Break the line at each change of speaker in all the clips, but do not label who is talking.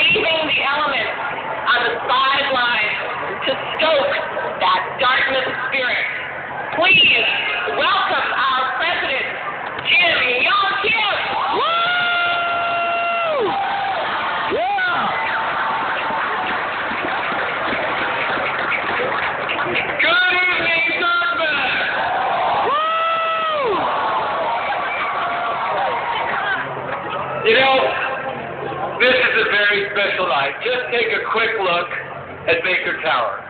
braving the elements on the sidelines to stoke that Dartmouth spirit. Please welcome our president, Jim Yong Kim.
Woo!
Good evening, Dartmouth!
Woo!
You know, this is a very special night. Just take a quick look at Baker Tower.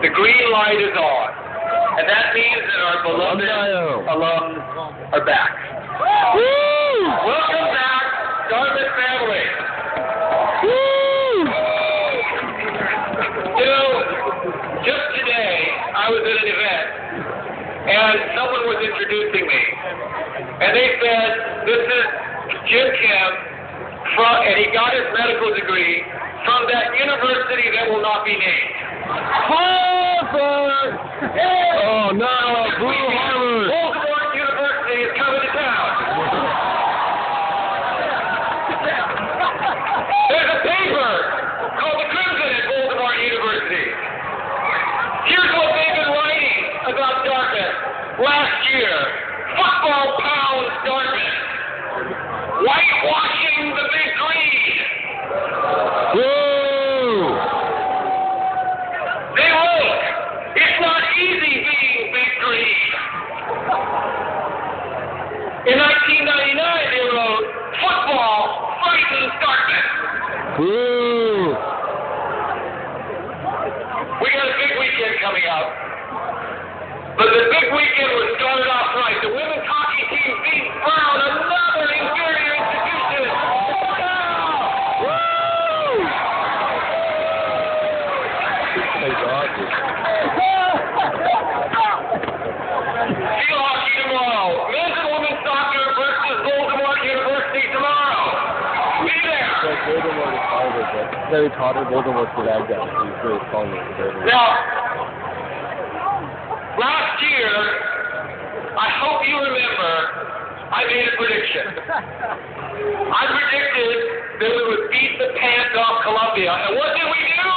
The green light is on, and that means that our beloved alums are back.
Woo!
Welcome back, Dartmouth family.
Woo!
You know, just today I was at an event, and someone was introducing me, and they said, "This is Jim Kim from," and he got his medical degree from that university that will not be named.
Harvard!
In 1999, they wrote, football frightens Dartmouth.
Woo!
We got a big weekend coming up. But the big weekend was started off right. The women's hockey team beat Brown, another inferior institution.
Woo! Thank God. Harvard, but Harry Potter, Voldemort's the bad guy. He's really strong.
Now, last year, I hope you remember, I made a prediction. I predicted that we would beat the pants off Columbia, and what did we do?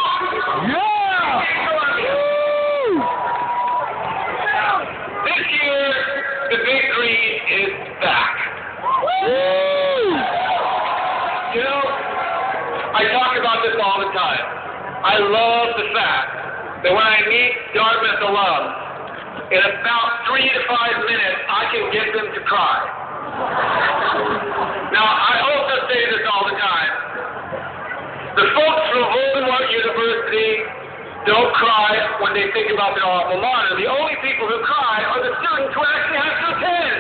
I love the fact that when I meet Dartmouth alums, in about three to five minutes, I can get them to cry. Now, I also say this all the time. The folks from Voldemort University don't cry when they think about their alma mater. The only people who cry are the students who actually have to attend.